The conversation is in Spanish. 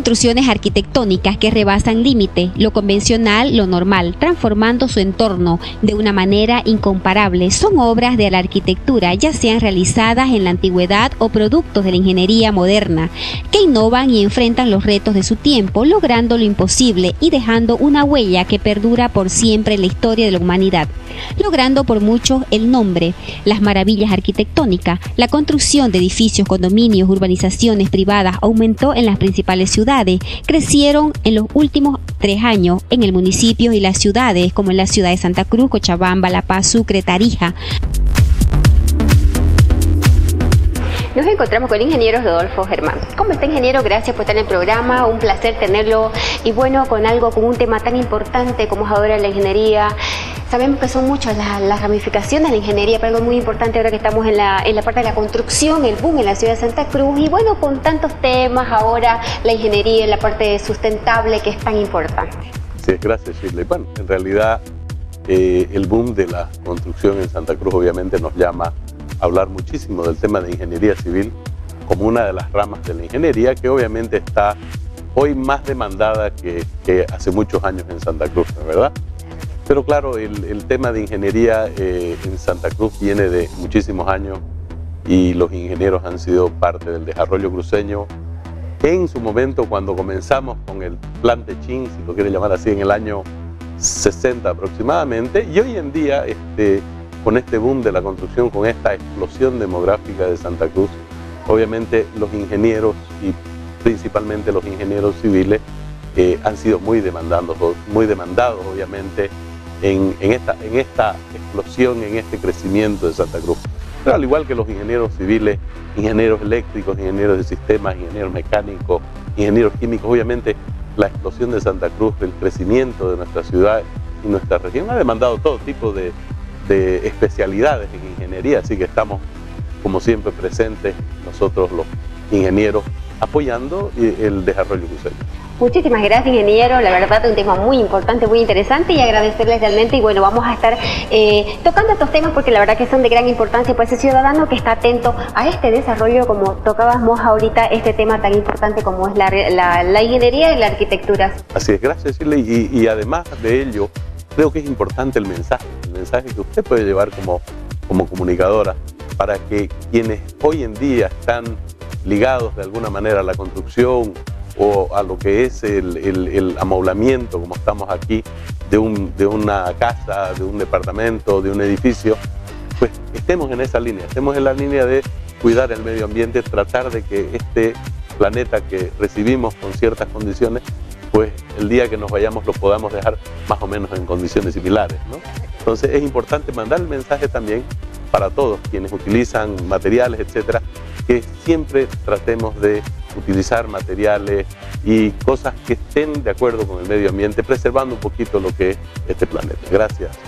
construcciones arquitectónicas que rebasan límite, lo convencional, lo normal, transformando su entorno de una manera incomparable. Son obras de la arquitectura, ya sean realizadas en la antigüedad o productos de la ingeniería moderna, que innovan y enfrentan los retos de su tiempo, logrando lo imposible y dejando una huella que perdura por siempre en la historia de la humanidad, logrando por muchos el nombre, las maravillas arquitectónicas, la construcción de edificios, condominios, urbanizaciones privadas aumentó en las principales ciudades, crecieron en los últimos tres años en el municipio y las ciudades, como en la ciudad de Santa Cruz, Cochabamba, La Paz, Sucre, Tarija. Nos encontramos con el ingeniero Rodolfo Germán. ¿Cómo está ingeniero? Gracias por estar en el programa, un placer tenerlo y bueno, con algo, con un tema tan importante como es ahora la ingeniería. Sabemos que son muchas las, ramificaciones de la ingeniería, pero algo muy importante ahora que estamos en la, en la parte de la construcción, el boom en la ciudad de Santa Cruz y bueno, con tantos temas ahora, la ingeniería en la parte sustentable que es tan importante. Sí, gracias Shirley. Bueno, en realidad eh, el boom de la construcción en Santa Cruz obviamente nos llama hablar muchísimo del tema de ingeniería civil como una de las ramas de la ingeniería que obviamente está hoy más demandada que, hace muchos años en Santa Cruz, ¿verdad? Pero claro, el, tema de ingeniería eh, en Santa Cruz viene de muchísimos años y los ingenieros han sido parte del desarrollo cruceño. En su momento, cuando comenzamos con el plan de Chin, si lo quiere llamar así, en el año 60 aproximadamente, y hoy en día este, con este boom de la construcción, con esta explosión demográfica de Santa Cruz, obviamente los ingenieros y principalmente los ingenieros civiles eh, han sido muy demandados, muy demandados obviamente en, esta, en esta explosión, en este crecimiento de Santa Cruz. Pero al igual que los ingenieros civiles, ingenieros eléctricos, ingenieros de sistemas, ingenieros mecánicos, ingenieros químicos, obviamente la explosión de Santa Cruz, el crecimiento de nuestra ciudad y nuestra región ha demandado todo tipo de, de especialidades en ingeniería, así que estamos como siempre presentes nosotros los ingenieros apoyando el desarrollo cruceño. Muchísimas gracias, ingeniero. La verdad, un tema muy importante, muy interesante y agradecerles realmente. Y bueno, vamos a estar eh, tocando estos temas porque la verdad que son de gran importancia para ese ciudadano que está atento a este desarrollo, como tocábamos ahorita, este tema tan importante como es la, ingeniería y la arquitectura. Así es, gracias, Shirley. Y, y además de ello, creo que es importante el mensaje, mensaje que usted puede llevar como, como comunicadora para que quienes hoy en día están ligados de alguna manera a la construcción o a lo que es el, el, amoblamiento, como estamos aquí, de, un, de una casa, de un departamento, de un edificio, pues estemos en esa línea, estemos en la línea de cuidar el medio ambiente, tratar de que este planeta que recibimos con ciertas condiciones pues el día que nos vayamos lo podamos dejar más o menos en condiciones similares. ¿no? Entonces es importante mandar el mensaje también para todos quienes utilizan materiales, etcétera, que siempre tratemos de utilizar materiales y cosas que estén de acuerdo con el medio ambiente, preservando un poquito lo que es este planeta. Gracias.